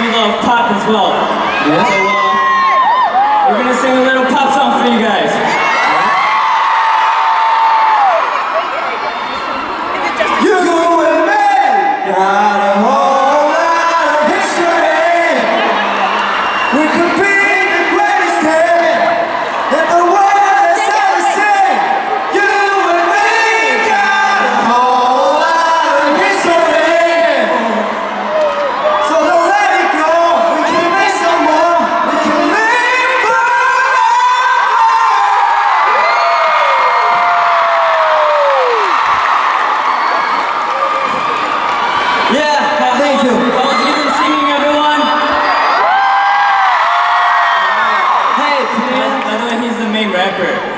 we love pop as well. Yeah. So, uh, we're gonna sing a little pop song for you guys. You and me.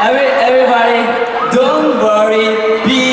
Every, everybody, don't worry, be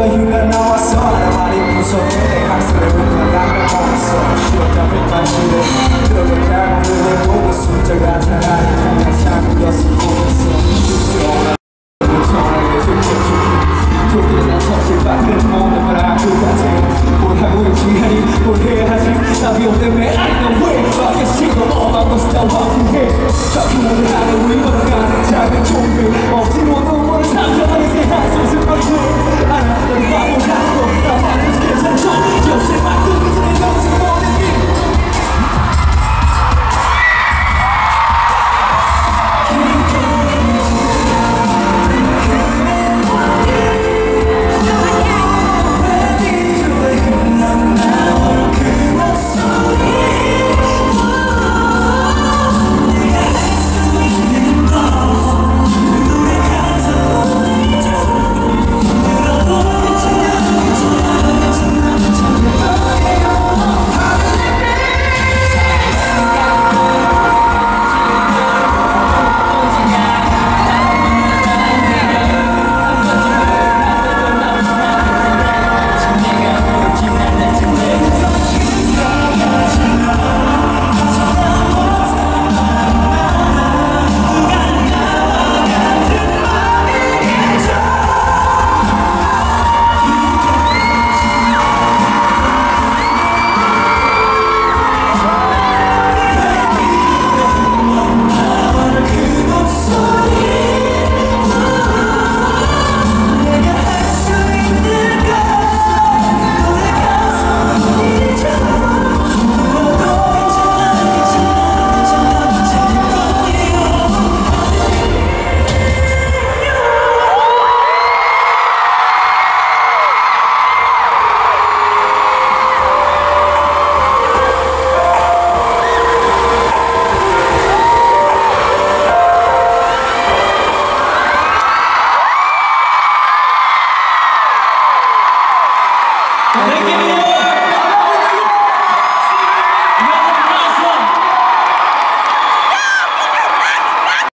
Dove you know I saw nobody who so good They have to be Eu my mom so She'll jump in my shoes Throw the camera Eu the boom So the guys that I can't Eu shot with eu sou she's the only one Eu 터질 밖은 que 걸 알고 같아 뭘 하고 있지 하니 뭘 해야 하지 답이 없네